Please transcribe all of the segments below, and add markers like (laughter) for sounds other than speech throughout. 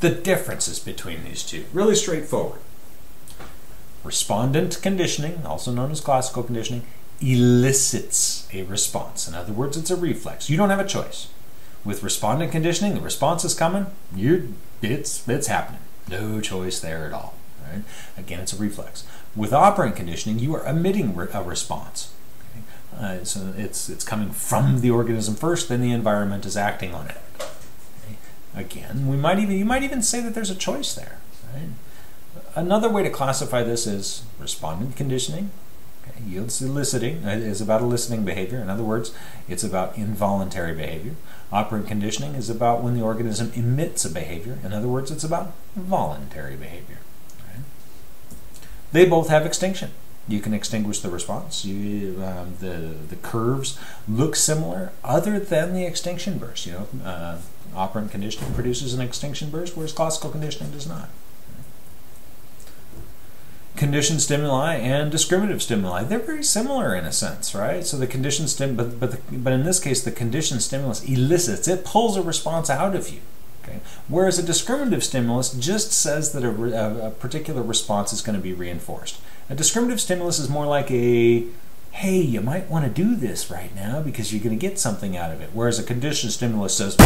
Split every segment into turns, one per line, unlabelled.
The differences between these two, really straightforward. Respondent conditioning, also known as classical conditioning, elicits a response. In other words, it's a reflex. You don't have a choice. With respondent conditioning, the response is coming. You, it's it's happening. No choice there at all. Right? Again, it's a reflex. With operant conditioning, you are emitting re- a response. Okay? Uh, so it's it's coming from the organism first, then the environment is acting on it. Again, we might even you might even say that there's a choice there. Right? Another way to classify this is respondent conditioning. Okay? Yields eliciting uh, is about eliciting behavior. In other words, it's about involuntary behavior. Operant conditioning is about when the organism emits a behavior. In other words, it's about voluntary behavior. Right? They both have extinction. You can extinguish the response. You, um, the the curves look similar, other than the extinction burst. You know, uh, operant conditioning produces an extinction burst, whereas classical conditioning does not conditioned stimuli and discriminative stimuli they're very similar in a sense right so the conditioned stim but but, the, but in this case the conditioned stimulus elicits it pulls a response out of you okay. Whereas a discriminative stimulus just says that a, a, a particular response is going to be reinforced. A discriminative stimulus is more like a hey, you might want to do this right now because you're going to get something out of it. Whereas a conditioned stimulus says,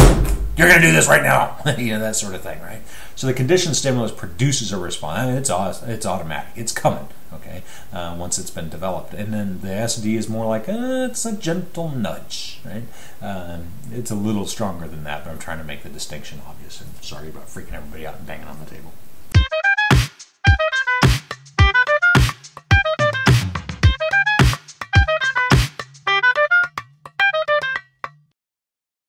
you're going to do this right now, (laughs) you know, that sort of thing, right? So the conditioned stimulus produces a response. It's, it's automatic, it's coming, okay, uh, once it's been developed. And then the SD is more like, uh, it's a gentle nudge, right? Um, it's a little stronger than that, but I'm trying to make the distinction obvious. And sorry about freaking everybody out and banging on the table.